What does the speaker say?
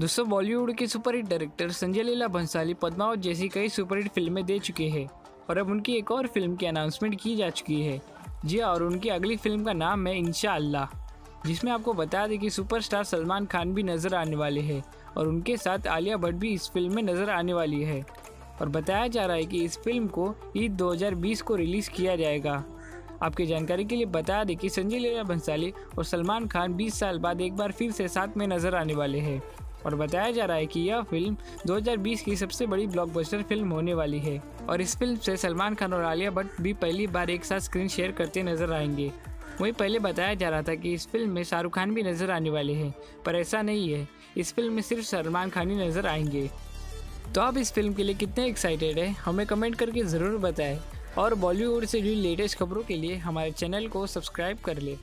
दोस्तों बॉलीवुड के superhit director Sanjay Leela Bhansali Padmaavat जैसी कई सुपरहिट फ़िल्में दे चुके हैं और अब उनकी एक और फ़िल्म की अनाउंसमेंट की जा चुकी है। जी हाँ, और उनकी अगली फ़िल्म का नाम है अल्लाह जिसमें आपको बता दें कि सुपरस्टार सलमान खान भी नज़र आने वाले हैं और उनके साथ आलिया भट्ट भी इस फ़िल्म में नज़र आने वाली है। और बताया जा रहा है कि इस फ़िल्म को ईद 2020 को रिलीज़ किया जाएगा। आपकी जानकारी के लिए बता दें कि संजय लीला भंसाली और सलमान खान 20 साल बाद एक बार फिर से साथ में नज़र आने वाले हैं। और बताया जा रहा है कि यह फ़िल्म 2020 की सबसे बड़ी ब्लॉकबस्टर फ़िल्म होने वाली है। और इस फ़िल्म से सलमान खान और आलिया भट्ट भी पहली बार एक साथ स्क्रीन शेयर करते नज़र आएँगे। वहीं पहले बताया जा रहा था कि इस फ़िल्म में शाहरुख खान भी नज़र आने वाले हैं, पर ऐसा नहीं है। इस फ़िल्म में सिर्फ़ सलमान खान ही नज़र आएँगे। तो आप इस फ़िल्म के लिए कितने एक्साइटेड हैं, हमें कमेंट करके ज़रूर बताएँ। और बॉलीवुड से जुड़ी लेटेस्ट खबरों के लिए हमारे चैनल को सब्सक्राइब कर लें।